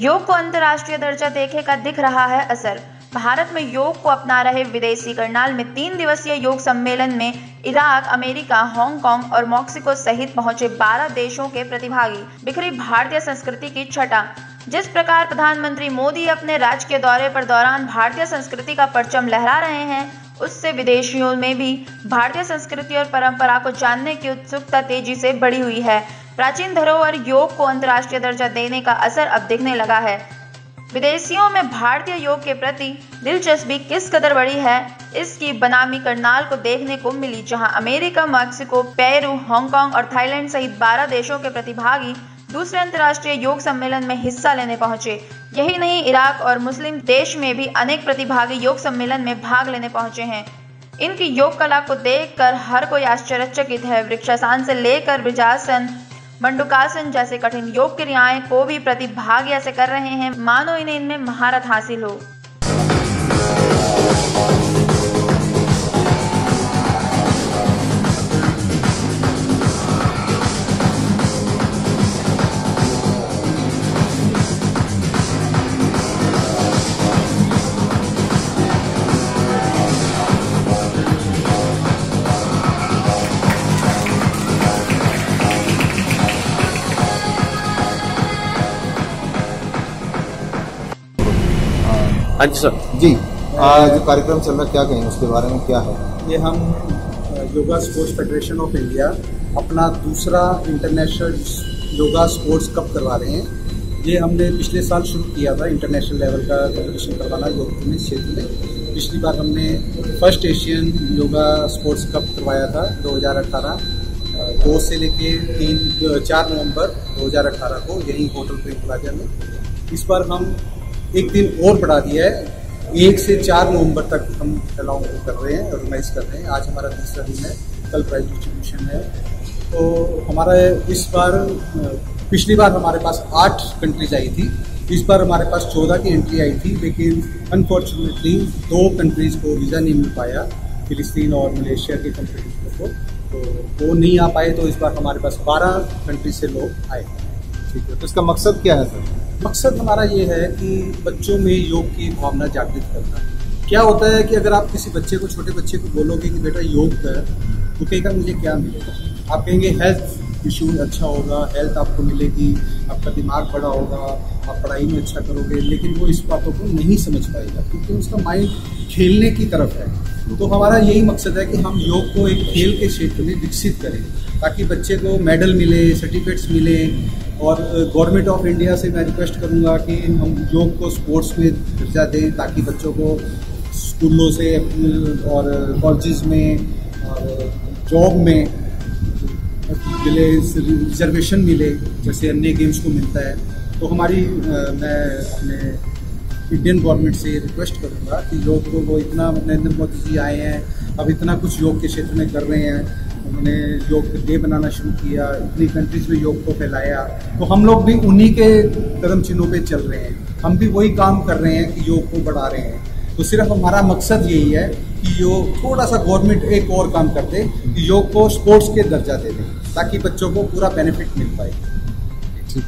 योग को अंतर्राष्ट्रीय दर्जा देखे का दिख रहा है असर। भारत में योग को अपना रहे विदेशी करनाल में तीन दिवसीय योग सम्मेलन में इराक, अमेरिका, हांगकांग और मॉक्सिको सहित पहुँचे 12 देशों के प्रतिभागी। बिखरी भारतीय संस्कृति की छटा। जिस प्रकार प्रधानमंत्री मोदी अपने राज्य के दौरे पर दौरान भारतीय संस्कृति का परचम लहरा रहे हैं, उससे विदेशियों में भी भारतीय संस्कृति और परंपरा को जानने की उत्सुकता तेज़ी से बढ़ी हुई है। प्राचीन धरोहर योग को अंतर्राष्ट्रीय दर्जा देने का असर अब दिखने लगा है। विदेशियों में भारतीय योग के प्रति दिलचस्पी किस कदर बढ़ी है, इसकी बनामी करनाल को देखने को मिली, जहाँ America, Mexico, Peru, Hong Kong और थाईलैंड सहित 12 देशों के प्रतिभागी दूसरे अंतर्राष्ट्रीय योग सम्मेलन में हिस्सा लेने पहुँचे। यही नहीं, इराक और मुस्लिम देश में भी अनेक प्रतिभागी योग सम्मेलन में भाग लेने पहुँचे हैं। इनकी योग कला को देखकर हर कोई आश्चर्यचकित है। वृक्षासन से लेकर ब्रिजासन मंडुकासन जैसे कठिन योग क्रियाएँ को भी प्रतिभाग ऐसे कर रहे हैं। मानो इन्हें इनमें महारत हासिल हो। हाँ जी सर। जी आज जो कार्यक्रम चल रहा है क्या कहेंगे उसके बारे में क्या है? ये हम yoga sports federation of India अपना दूसरा इंटरनेशनल योगा स्पोर्ट्स कप करवा रहे हैं। ये हमने पिछले साल शुरू किया था इंटरनेशनल लेवल का कंपटीशन करवाना योग में क्षेत्र में। पिछली बार हमने first Asian yoga sports cup करवाया था 2018 दो से लेके तीन चार नवंबर 2018 को यही होटल प्रेम प्लाजा में। इस बार हम एक दिन और बढ़ा दिया है। एक से चार नवंबर तक हम अलाउ कर रहे हैं ऑर्गेनाइज कर रहे हैं। आज हमारा तीसरा दिन है, कल प्राइज डिस्ट्रीब्यूशन है। तो हमारा इस बार, पिछली बार हमारे पास आठ कंट्रीज़ आई थी। इस बार हमारे पास चौदह की एंट्री आई थी, लेकिन अनफॉर्चुनेटली दो कंट्रीज़ को वीज़ा नहीं मिल पाया, फिलिस्तीन और मलेशिया के कंट्रीज़ को। तो वो नहीं आ पाए तो इस बार हमारे पास बारह कंट्री से लोग आए। ठीक है तो इसका मकसद क्या है सर? मकसद हमारा ये है कि बच्चों में योग की भावना जागृत करना। क्या होता है कि अगर आप किसी बच्चे को, छोटे बच्चे को बोलोगे कि बेटा योग कर तो कहेगा मुझे क्या मिलेगा? आप कहेंगे, हेल्थ इशू अच्छा होगा हेल्थ आपको मिलेगी, आपका दिमाग बड़ा होगा, आप पढ़ाई में अच्छा करोगे, लेकिन वो इस बातों को नहीं समझ पाएगा, क्योंकि उसका माइंड खेलने की तरफ़ है। तो हमारा यही मकसद है कि हम योग को एक खेल के क्षेत्र में विकसित करें, ताकि बच्चे को मेडल मिले सर्टिफिकेट्स मिले, और गवर्नमेंट ऑफ़ इंडिया से मैं रिक्वेस्ट करूँगा कि हम योग को स्पोर्ट्स में दर्जा दें, ताकि बच्चों को स्कूलों से, और कॉलेज में, और जॉब में मिले रिजर्वेशन मिले जैसे अन्य गेम्स को मिलता है तो हमारी आ, मैं अपने इंडियन गवर्नमेंट से रिक्वेस्ट करूँगा कि योग को वो इतना नरेंद्र मोदी जी आए हैं अब इतना कुछ योग के क्षेत्र में कर रहे हैं उन्होंने योग डे बनाना शुरू किया इतनी कंट्रीज़ में योग को फैलाया तो हम लोग भी उन्हीं के कदम चिन्हों पे चल रहे हैं। हम भी वही काम कर रहे हैं कि योग को बढ़ा रहे हैं। तो सिर्फ़ हमारा मकसद यही है कि योग थोड़ा सा गवर्नमेंट एक और काम करते कि योग को स्पोर्ट्स के दर्जा दे दें ताकि बच्चों को पूरा बेनिफिट मिल पाए। ठीक